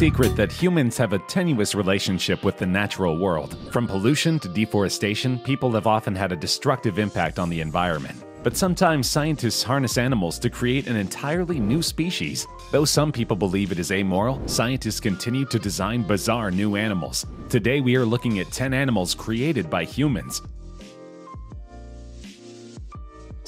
secret that humans have a tenuous relationship with the natural world. From pollution to deforestation, people have often had a destructive impact on the environment. But sometimes scientists harness animals to create an entirely new species. Though some people believe it is amoral, scientists continue to design bizarre new animals. Today we are looking at 10 animals created by humans.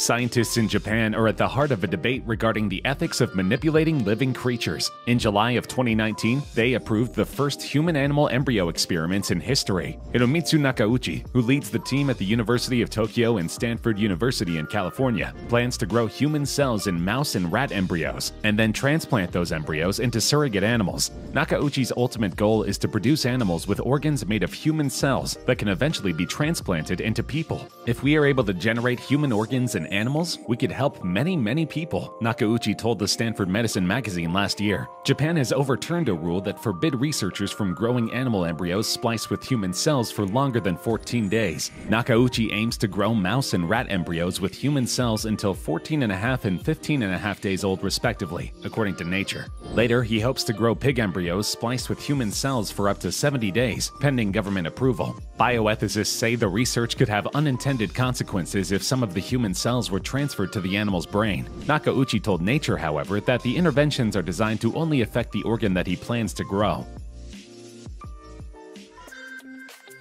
Scientists in Japan are at the heart of a debate regarding the ethics of manipulating living creatures. In July of 2019, they approved the first human-animal embryo experiments in history. Hiromitsu Nakauchi, who leads the team at the University of Tokyo and Stanford University in California, plans to grow human cells in mouse and rat embryos, and then transplant those embryos into surrogate animals. Nakauchi's ultimate goal is to produce animals with organs made of human cells that can eventually be transplanted into people. If we are able to generate human organs and animals, we could help many, many people, Nakauchi told the Stanford Medicine magazine last year. Japan has overturned a rule that forbid researchers from growing animal embryos spliced with human cells for longer than 14 days. Nakauchi aims to grow mouse and rat embryos with human cells until 14 and a half and 15 and a half days old respectively, according to Nature. Later, he hopes to grow pig embryos spliced with human cells for up to 70 days, pending government approval. Bioethicists say the research could have unintended consequences if some of the human cells were transferred to the animal's brain. Nakauchi told Nature, however, that the interventions are designed to only affect the organ that he plans to grow.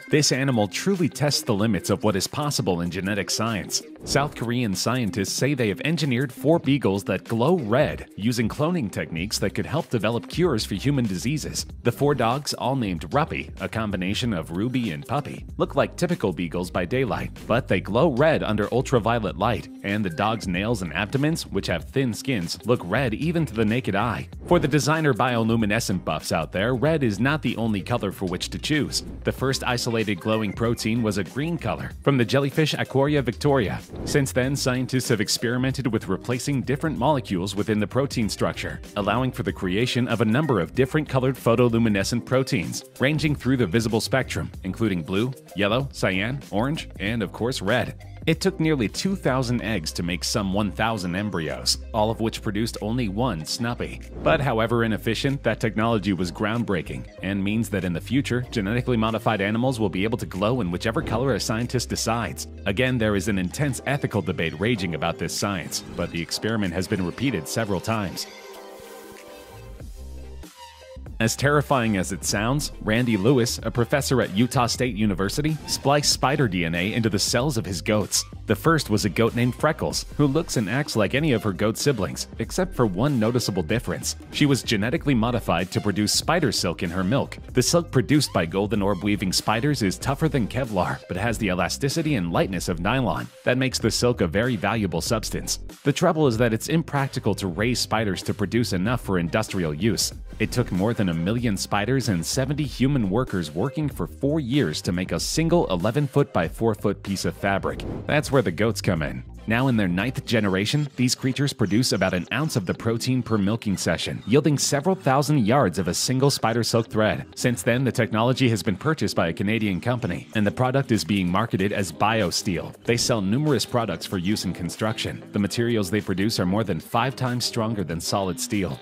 This animal truly tests the limits of what is possible in genetic science. South Korean scientists say they have engineered four beagles that glow red using cloning techniques that could help develop cures for human diseases. The four dogs, all named Ruppy, a combination of ruby and puppy, look like typical beagles by daylight, but they glow red under ultraviolet light, and the dog's nails and abdomens, which have thin skins, look red even to the naked eye. For the designer bioluminescent buffs out there, red is not the only color for which to choose. The first isolated glowing protein was a green color from the jellyfish Aequorea victoria, since then, scientists have experimented with replacing different molecules within the protein structure, allowing for the creation of a number of different colored photoluminescent proteins, ranging through the visible spectrum, including blue, yellow, cyan, orange, and of course red. It took nearly 2,000 eggs to make some 1,000 embryos, all of which produced only one Snuppy. But however inefficient, that technology was groundbreaking and means that in the future, genetically modified animals will be able to glow in whichever color a scientist decides. Again, there is an intense ethical debate raging about this science, but the experiment has been repeated several times. As terrifying as it sounds, Randy Lewis, a professor at Utah State University, spliced spider DNA into the cells of his goats. The first was a goat named Freckles, who looks and acts like any of her goat siblings, except for one noticeable difference. She was genetically modified to produce spider silk in her milk. The silk produced by golden orb weaving spiders is tougher than Kevlar, but has the elasticity and lightness of nylon. That makes the silk a very valuable substance. The trouble is that it's impractical to raise spiders to produce enough for industrial use. It took more than a million spiders and 70 human workers working for four years to make a single 11 foot by 4 foot piece of fabric. That's where the goats come in. Now in their ninth generation, these creatures produce about an ounce of the protein per milking session, yielding several thousand yards of a single spider silk thread. Since then, the technology has been purchased by a Canadian company, and the product is being marketed as BioSteel. They sell numerous products for use in construction. The materials they produce are more than five times stronger than solid steel.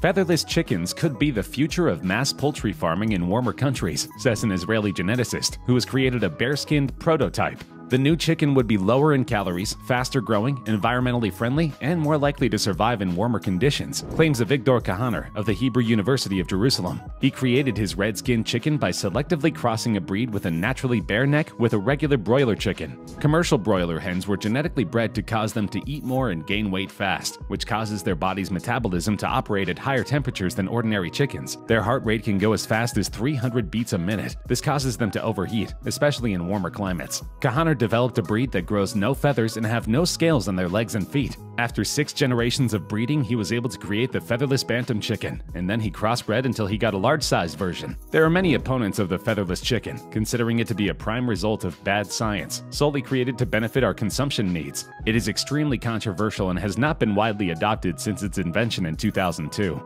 Featherless chickens could be the future of mass poultry farming in warmer countries, says an Israeli geneticist who has created a bare-skinned prototype the new chicken would be lower in calories, faster growing, environmentally friendly, and more likely to survive in warmer conditions, claims Avigdor Cahaner of the Hebrew University of Jerusalem. He created his red-skinned chicken by selectively crossing a breed with a naturally bare neck with a regular broiler chicken. Commercial broiler hens were genetically bred to cause them to eat more and gain weight fast, which causes their body's metabolism to operate at higher temperatures than ordinary chickens. Their heart rate can go as fast as 300 beats a minute. This causes them to overheat, especially in warmer climates. Cahaner developed a breed that grows no feathers and have no scales on their legs and feet. After six generations of breeding, he was able to create the featherless bantam chicken, and then he crossbred until he got a large-sized version. There are many opponents of the featherless chicken, considering it to be a prime result of bad science, solely created to benefit our consumption needs. It is extremely controversial and has not been widely adopted since its invention in 2002.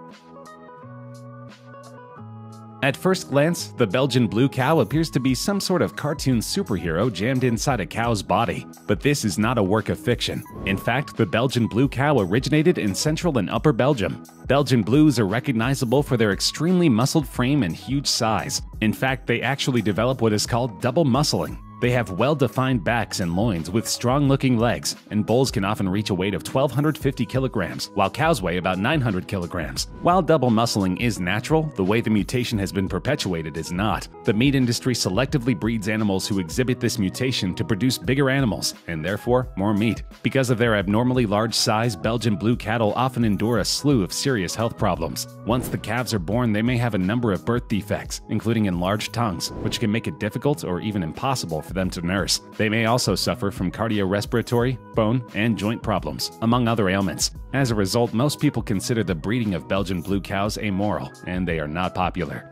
At first glance, the Belgian blue cow appears to be some sort of cartoon superhero jammed inside a cow's body, but this is not a work of fiction. In fact, the Belgian blue cow originated in central and upper Belgium. Belgian blues are recognizable for their extremely muscled frame and huge size. In fact, they actually develop what is called double muscling, they have well-defined backs and loins with strong-looking legs, and bulls can often reach a weight of 1,250 kilograms, while cows weigh about 900 kilograms. While double muscling is natural, the way the mutation has been perpetuated is not. The meat industry selectively breeds animals who exhibit this mutation to produce bigger animals, and therefore more meat. Because of their abnormally large size, Belgian blue cattle often endure a slew of serious health problems. Once the calves are born, they may have a number of birth defects, including enlarged tongues, which can make it difficult or even impossible for them to nurse. They may also suffer from cardiorespiratory, bone, and joint problems, among other ailments. As a result, most people consider the breeding of Belgian blue cows amoral, and they are not popular.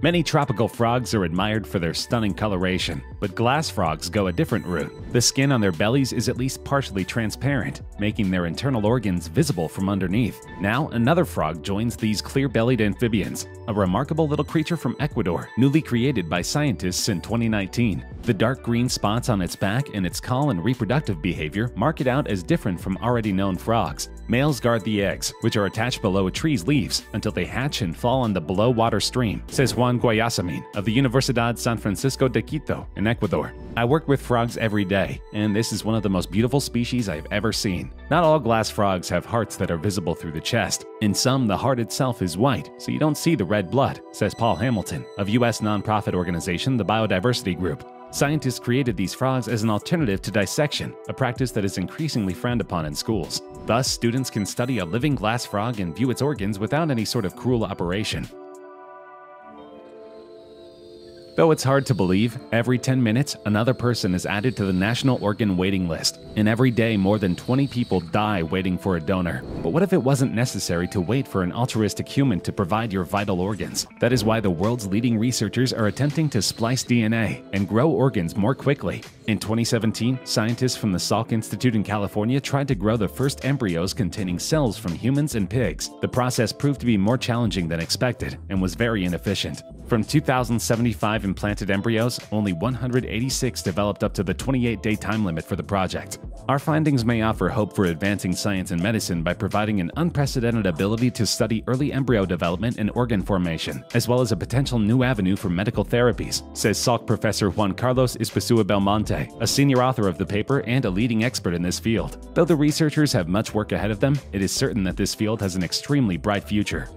Many tropical frogs are admired for their stunning coloration, but glass frogs go a different route. The skin on their bellies is at least partially transparent, making their internal organs visible from underneath. Now, another frog joins these clear-bellied amphibians, a remarkable little creature from Ecuador, newly created by scientists in 2019. The dark green spots on its back and its call and reproductive behavior mark it out as different from already known frogs. Males guard the eggs, which are attached below a tree's leaves, until they hatch and fall on the below water stream, says Juan Guayasamín of the Universidad San Francisco de Quito in Ecuador. I work with frogs every day, and this is one of the most beautiful species I've ever seen. Not all glass frogs have hearts that are visible through the chest. In some, the heart itself is white, so you don't see the red blood, says Paul Hamilton of U.S. nonprofit organization the Biodiversity Group. Scientists created these frogs as an alternative to dissection, a practice that is increasingly frowned upon in schools. Thus, students can study a living glass frog and view its organs without any sort of cruel operation. Though it's hard to believe, every 10 minutes, another person is added to the National Organ Waiting List, and every day more than 20 people die waiting for a donor. But what if it wasn't necessary to wait for an altruistic human to provide your vital organs? That is why the world's leading researchers are attempting to splice DNA and grow organs more quickly. In 2017, scientists from the Salk Institute in California tried to grow the first embryos containing cells from humans and pigs. The process proved to be more challenging than expected and was very inefficient. From 2,075 implanted embryos, only 186 developed up to the 28-day time limit for the project. Our findings may offer hope for advancing science and medicine by providing an unprecedented ability to study early embryo development and organ formation, as well as a potential new avenue for medical therapies, says Salk professor Juan Carlos Izpisua Belmonte, a senior author of the paper and a leading expert in this field. Though the researchers have much work ahead of them, it is certain that this field has an extremely bright future.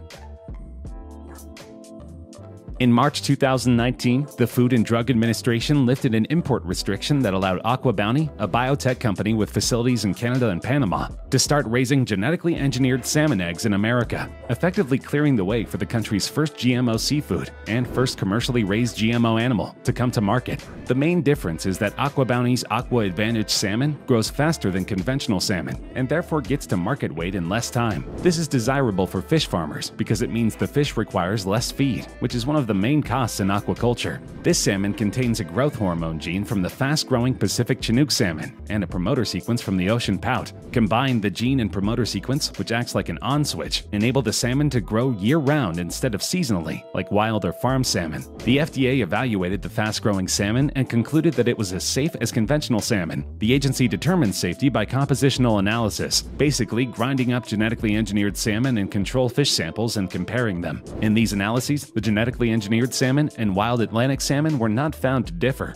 In March 2019, the Food and Drug Administration lifted an import restriction that allowed AquaBounty, a biotech company with facilities in Canada and Panama, to start raising genetically engineered salmon eggs in America, effectively clearing the way for the country's first GMO seafood and first commercially raised GMO animal to come to market. The main difference is that AquaBounty's Aqua Advantage salmon grows faster than conventional salmon and therefore gets to market weight in less time. This is desirable for fish farmers because it means the fish requires less feed, which is one of the main costs in aquaculture. This salmon contains a growth hormone gene from the fast-growing Pacific Chinook salmon and a promoter sequence from the ocean pout. Combined, the gene and promoter sequence, which acts like an on switch, enable the salmon to grow year-round instead of seasonally, like wild or farm salmon. The FDA evaluated the fast-growing salmon and concluded that it was as safe as conventional salmon. The agency determined safety by compositional analysis, basically grinding up genetically engineered salmon and control fish samples and comparing them. In these analyses, the genetically engineered engineered salmon and wild Atlantic salmon were not found to differ.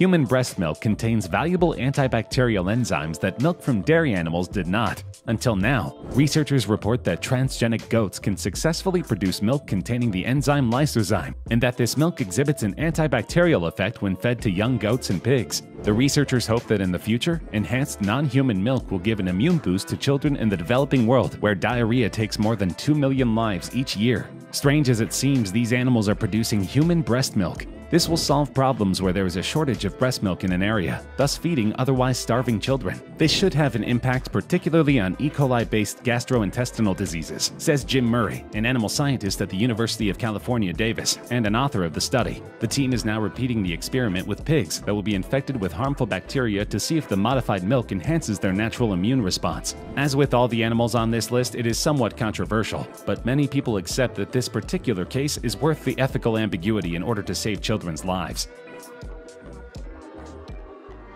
Human breast milk contains valuable antibacterial enzymes that milk from dairy animals did not. Until now, researchers report that transgenic goats can successfully produce milk containing the enzyme lysozyme, and that this milk exhibits an antibacterial effect when fed to young goats and pigs. The researchers hope that in the future, enhanced non-human milk will give an immune boost to children in the developing world where diarrhea takes more than 2 million lives each year. Strange as it seems, these animals are producing human breast milk. This will solve problems where there is a shortage of breast milk in an area, thus feeding otherwise starving children. This should have an impact particularly on E. coli-based gastrointestinal diseases, says Jim Murray, an animal scientist at the University of California, Davis, and an author of the study. The team is now repeating the experiment with pigs that will be infected with harmful bacteria to see if the modified milk enhances their natural immune response. As with all the animals on this list, it is somewhat controversial, but many people accept that this particular case is worth the ethical ambiguity in order to save children's lives.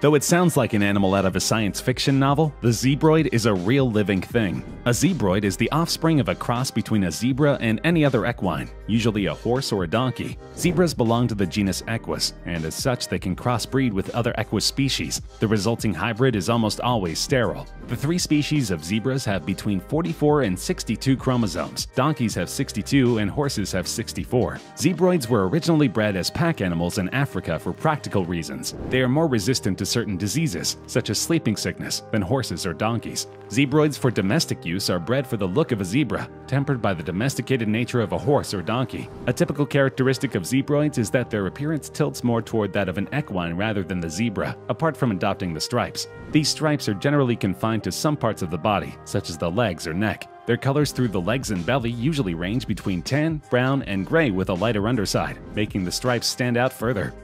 Though it sounds like an animal out of a science fiction novel, the zebroid is a real living thing. A zebroid is the offspring of a cross between a zebra and any other equine, usually a horse or a donkey. Zebras belong to the genus Equus, and as such they can crossbreed with other Equus species. The resulting hybrid is almost always sterile. The three species of zebras have between 44 and 62 chromosomes, donkeys have 62, and horses have 64. Zebroids were originally bred as pack animals in Africa for practical reasons. They are more resistant to certain diseases, such as sleeping sickness, than horses or donkeys. Zebroids for domestic use are bred for the look of a zebra, tempered by the domesticated nature of a horse or donkey. A typical characteristic of zebroids is that their appearance tilts more toward that of an equine rather than the zebra, apart from adopting the stripes. These stripes are generally confined to some parts of the body, such as the legs or neck. Their colors through the legs and belly usually range between tan, brown, and gray with a lighter underside, making the stripes stand out further.